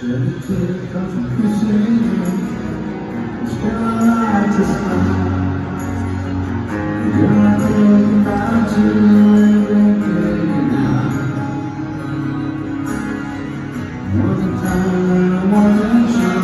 More than time, more than sure,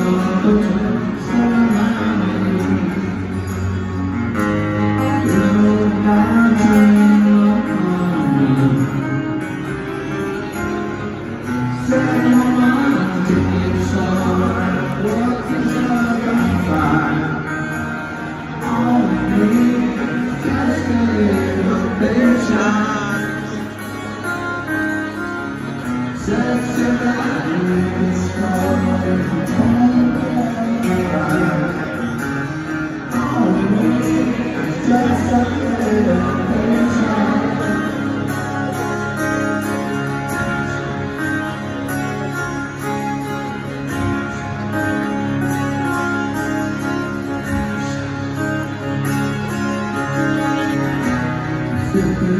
Just a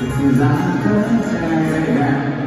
dáng tới em